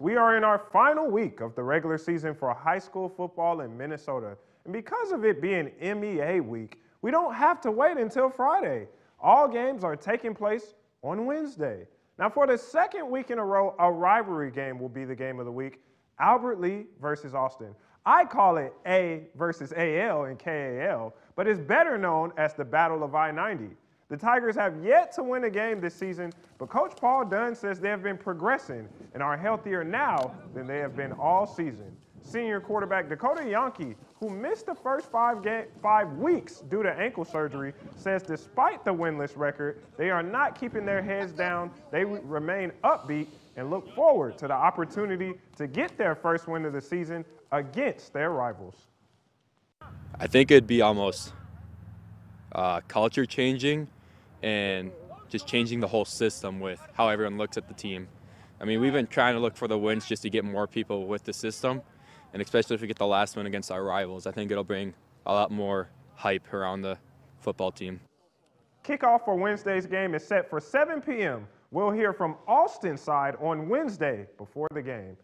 We are in our final week of the regular season for high school football in Minnesota. And because of it being MEA week, we don't have to wait until Friday. All games are taking place on Wednesday. Now, for the second week in a row, a rivalry game will be the game of the week Albert Lea versus Austin. I call it A versus AL and KAL, but it's better known as the Battle of I 90. The Tigers have yet to win a game this season, but Coach Paul Dunn says they have been progressing and are healthier now than they have been all season. Senior quarterback Dakota Yankee, who missed the first five, ga- five weeks due to ankle surgery, says despite the winless record, they are not keeping their heads down. They remain upbeat and look forward to the opportunity to get their first win of the season against their rivals. I think it'd be almost uh, culture changing and just changing the whole system with how everyone looks at the team. I mean, we've been trying to look for the wins just to get more people with the system, and especially if we get the last win against our rivals, I think it'll bring a lot more hype around the football team. Kickoff for Wednesday's game is set for 7 p.m. We'll hear from Austin side on Wednesday before the game.